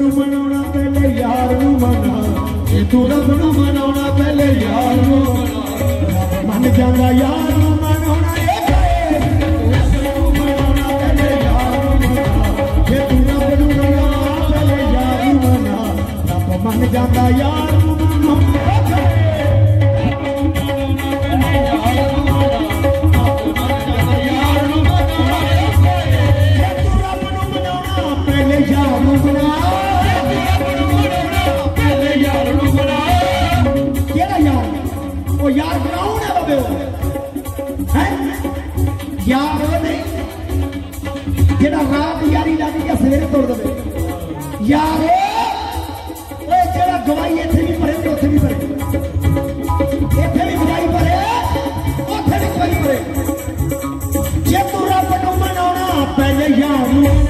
ਨੂੰ ਮਨਾਉਣਾ ਪਹਿਲੇ ਯਾਰ ਨੂੰ ਮਨਾ ਜੇ ਤੂੰ ਰੱਬ ਨੂੰ ਮਨਾਉਣਾ ਪਹਿਲੇ ਯਾਰ ਨੂੰ ਮਨਾ ਮੰਨ ਜਾਂਦਾ ਯਾਰ ਨੂੰ ਮਨਾਉਣਾ ਇਹ ਕਹੇ ਰੱਬ ਨੂੰ ਮਨਾਉਣਾ ਪਹਿਲੇ ਯਾਰ ਨੂੰ ਮਨਾ ਜੇ ਤੂੰ ਰੱਬ ਨੂੰ ਮਨਾਉਣਾ ਪਹਿਲੇ ਯਾਰ ਨੂੰ ਮਨਾ ਰੱਬ ਮੰਨ ਜਾਂਦਾ ਯਾਰ ਜਿਹੜਾ ਰਾਤ ਯਾਰੀ ਲੱਗ ਗਿਆ ਸਵੇਰੇ ਤੋੜ ਦੇਵੇ ਯਾਰ ਉਹ ਉਹ ਜਿਹੜਾ ਗਵਾਈ ਇੱਥੇ ਵੀ ਭਰੇ ਤੇ ਉੱਥੇ ਵੀ ਭਰੇ ਇੱਥੇ ਵੀ ਗਵਾਈ ਭਰੇ ਉੱਥੇ ਵੀ ਗਵਾਈ ਭਰੇ ਜੇ ਤੂੰ ਰੱਬ ਨੂੰ ਮਨਾਉਣਾ ਪਹਿਲੇ ਯਾਰ ਨੂੰ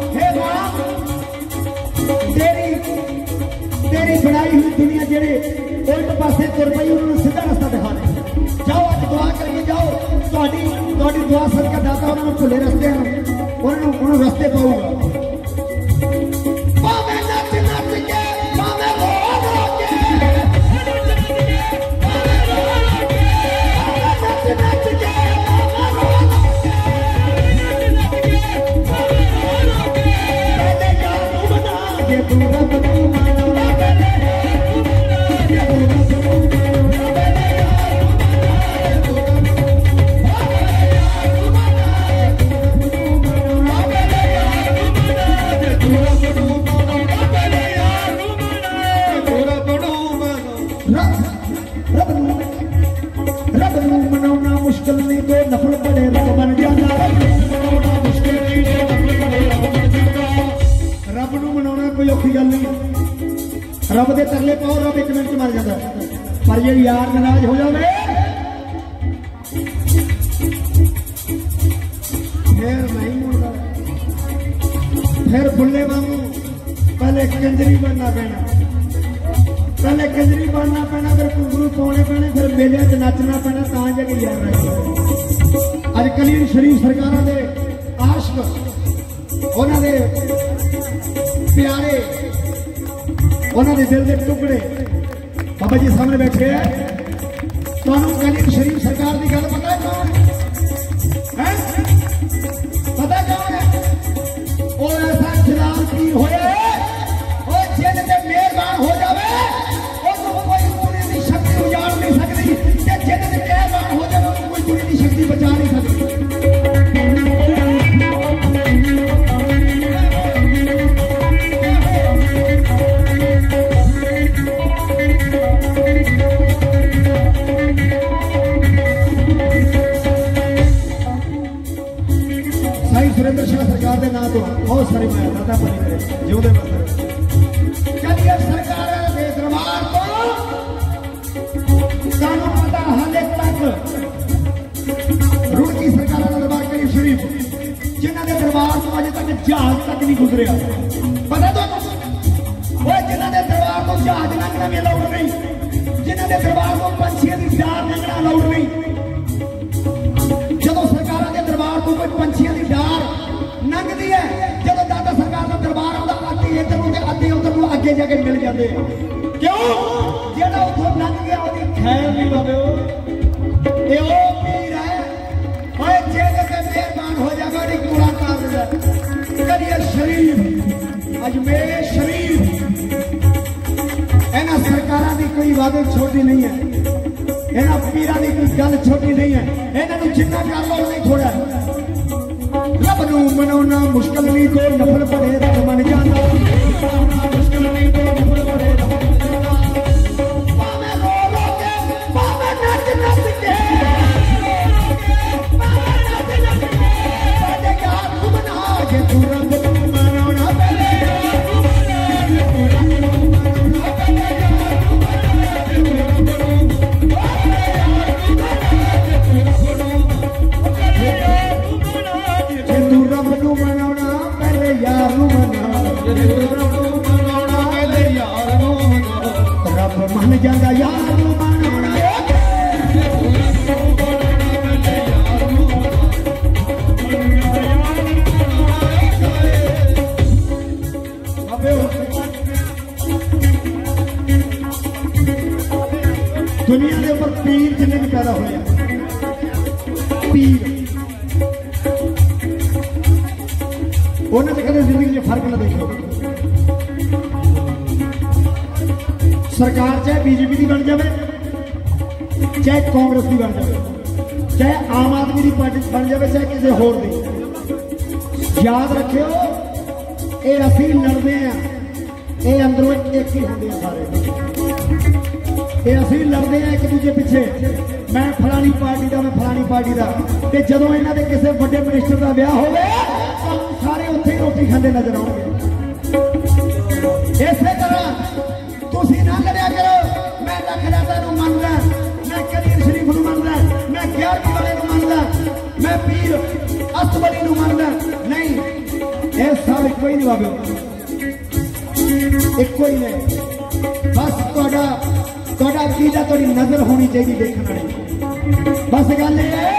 ਜਿਹੜੀ ਬਣਾਈ ਹੋਈ ਦੁਨੀਆ ਜਿਹੜੇ ਉਲਟ ਪਾਸੇ ਤੁਰ ਪਈ ਉਹਨਾਂ ਨੂੰ ਸਿੱਧਾ ਰਸਤਾ ਦਿਖਾ ਦੇ ਜਾਓ ਅੱਜ ਦੁਆ ਕਰਕੇ ਜਾਓ ਤੁਹਾਡੀ ਤੁਹਾਡੀ ਦੁਆ ਸਦਕਾ ਦਾਤਾ ਉਹਨਾਂ ਨੂੰ ਭੁੱਲੇ ਰਸਤੇ ਨੂੰ ਉਹਨਾਂ ਨੂੰ ਰਸਤੇ ਪਾਊਗਾ रब नू मुश्किल नहीं नफल बन मुश्किल रब कोई गल नहीं रब तरले पाओ रब एक मिनट मर जाता पर ये यार नाराज़ हो जाए फिर नहीं मुड़ना फिर बुले वांगू, पहले कंजरी बनना पैना। ਪਹਿਲੇ ਕੰਜਰੀ ਬਣਨਾ ਪੈਣਾ ਫਿਰ ਕੁੰਗਰੂ ਪਾਉਣੇ ਪੈਣੇ ਫਿਰ ਮੇਲਿਆਂ 'ਚ ਨੱਚਣਾ ਪੈਣਾ ਤਾਂ ਜਾ ਕੇ ਯਾਰ ਰਹੇ ਅੱਜ ਕਲੀਨ ਸ਼ਰੀਫ ਸਰਕਾਰਾਂ ਦੇ ਆਸ਼ਕ ਉਹਨਾਂ ਦੇ ਪਿਆਰੇ ਉਹਨਾਂ ਦੇ ਦਿਲ ਦੇ ਟੁਕੜੇ ਬਾਬਾ ਜੀ ਸਾਹਮਣੇ ਬੈਠੇ ਆ ਤੁਹਾਨੂੰ ਕਲੀਨ ਸ਼ਰੀਫ ਸਰਕਾਰ ਦੀ ਗੱਲ ਪਤਾ ਹੈ ਕੌਣ ਹੈ ਸਾਰੀ ਮਾਇਆ ਦਾਤਾ ਭਲੀ ਕਰੇ, ਜਿਉਂਦੇ ਵਸਦੇ ਚੱਲੀਏ ਸਰਕਾਰਾਂ ਦੇ ਦਰਬਾਰ ਤੋਂ ਸਾਨੂੰ ਪਤਾ ਹਾਲੇ ਤੱਕ ਰੁੜਕੀ ਸਰਕਾਰਾਂ ਦਾ ਦਰਬਾਰ ਕਰੀ ਸ਼ਰੀਫ, ਜਿਨ੍ਹਾਂ ਦੇ ਦਰਬਾਰ ਤੋਂ ਅਜੇ ਤੱਕ ਜਹਾਜ਼ ਤੱਕ ਨਹੀਂ ਗੁਜ਼ਰਿਆ। ਪਤਾ ਤੁਹਾਨੂੰ? ਓਏ, ਜਿਨ੍ਹਾਂ ਦੇ ਦਰਬਾਰ ਤੋਂ ਜਹਾਜ਼ ਲੰਘਣਾ ਵੀ ਅਲਾਉਡ ਨਹੀਂ, ਜਿਨ੍ਹਾਂ ਦੇ ਦਰਬਾਰ ਤੋਂ ਪੰਛੀਆਂ ਦੀ ਡਾਰ ਲੰਘਣਾ ਅਲਾਉਡ ਨਹੀਂ। ਜਦੋਂ ਸਰਕਾਰਾਂ ਦੇ ਦਰਬਾਰ ਤੋਂ ਕੋਈ ਪੰਛੀਆਂ ਦੀ ਅੱਗੇ ਜਾ ਕੇ ਮਿਲ ਜਾਂਦੇ ਆ ਕਿਉਂ ਜਿਹੜਾ ਉੱਥੋਂ ਲੰਘ ਗਿਆ ਉਹਦੀ ਖੈਰ ਨਹੀਂ ਬਾਬਿਓ ਇਹ ਉਹ ਪੀਰ ਹੈ ਓਏ ਜੇ ਤੇ ਮਿਹਰਬਾਨ ਹੋ ਜਾਵੇ ਉਹਦੀ ਕੂੜਾ ਕਰ ਦਿੰਦਾ ਕਰੀਏ ਸ਼ਰੀਫ ਅਜਮੇਰ ਸ਼ਰੀਫ ਇਹਨਾਂ ਸਰਕਾਰਾਂ ਦੀ ਕੋਈ ਵਾਅਦੇ ਛੋਟੀ ਨਹੀਂ ਹੈ ਇਹਨਾਂ ਪੀਰਾਂ ਦੀ ਕੋਈ ਗੱਲ ਛੋਟੀ ਨਹੀਂ ਹੈ ਇਹਨਾਂ ਨੂੰ ਜਿੰਨਾ ਕਰ ਲਓ ਨਹੀਂ ਥੋੜਾ ਰੱਬ ਨੂੰ ਮਨਾਉਣਾ ਮੁਸ਼ਕਲ ਨਹੀਂ ਕੋ ਨਫਲ ਭਰੇ ਰੱਬ ਮੰਨ ਜਾਂਦਾ मन जागा यार दुनिया के ऊपर पीर जिन्हें भी पैदा हो पीर। उन्हें तो कभी ज़िंदगी फ़र्क ना देखा। ਸਰਕਾਰ ਚਾਹੇ ਬੀਜੇਪੀ ਦੀ ਬਣ ਜਾਵੇ, ਚਾਹੇ ਕਾਂਗਰਸ ਦੀ ਬਣ ਜਾਵੇ, ਚਾਹੇ ਆਮ ਆਦਮੀ ਦੀ ਪਾਰਟੀ ਬਣ ਜਾਵੇ, ਚਾਹੇ ਕਿਸੇ ਹੋਰ ਦੀ। ਯਾਦ ਰੱਖਿਓ, ਇਹ ਅਸੀਂ ਲੜਦੇ ਆ ਇਹ ਅੰਦਰੋਂ ਇੱਕ ਹੀ ਹੁੰਦੇ ਆ ਸਾਰੇ। ਇਹ ਅਸੀਂ ਲੜਦੇ ਆ ਇੱਕ ਦੂਜੇ ਪਿੱਛੇ। ਮੈਂ ਫਲਾਣੀ ਪਾਰਟੀ ਦਾ, ਮੈਂ ਫਲਾਣੀ ਪਾਰਟੀ ਦਾ। ਤੇ ਜਦੋਂ ਇਹਨਾਂ ਦੇ ਕਿਸੇ ਵੱਡੇ ਮਿਨਿਸਟਰ ਦਾ ਵਿਆਹ ਹੋਵੇ ਸਾਰੇ ਉੱਥੇ ਹੀ ਰੋਟੀ ਖਾਂਦੇ ਨਜ਼ਰ ਆਉਣਗੇ। ਇਸੇ ਤਰ੍ਹਾਂ ਤੁਸੀਂ ਨਾ ਲੜਿਆ ਕਰੋ ਮੈਂ ਲੱਖ ਦਾਤਾ ਨੂੰ ਮੰਨਦਾ ਮੈਂ ਕਬੀਰ ਸ਼ਰੀਫ ਨੂੰ ਮੰਨਦਾ ਮੈਂ ਗਿਆਰਵੀਂ ਵਾਲੇ ਨੂੰ ਮੰਨਦਾ ਮੈਂ ਪੀਰ ਅਸਤਬਲੀ ਨੂੰ ਮੰਨਦਾ ਨਹੀਂ ਇਹ ਸਭ ਇੱਕੋ ਹੀ ਨਹੀਂ ਬਾਬਿਓ ਇੱਕੋ ਹੀ ਨੇ ਬਸ ਤੁਹਾਡਾ ਤੁਹਾਡਾ ਕੀਦਾ ਤੁਹਾਡੀ ਨਜ਼ਰ ਹੋਣੀ ਚਾਹੀਦੀ ਦੇਖਣ ਵਾਲੀ ਬਸ ਗੱਲ ਇਹ ਹੈ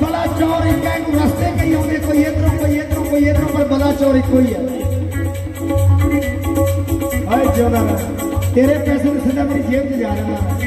ਬਲਾ ਚੌਰ ਇੱਕ ਹੈ ਨੂੰ ਰਸਤੇ ਕਈ ਆਉਂਦੇ ਕੋਈ ਇਧਰੋਂ ਕੋਈ ਇਧਰੋਂ ਕੋਈ ਇਧਰੋਂ ਪਰ ਬਲਾ ਚੌਰ ਇੱਕੋ ਹੀ ਹੈ ਹਾਏ ਜਿਉਂਦਾ ਰਹਿ। ਤੇਰੇ ਪੈਸੇ ਨੂੰ ਸਿੱਧਾ ਮੇਰੀ ਜੇਬ 'ਚ ਜਾ ਰਿਹਾ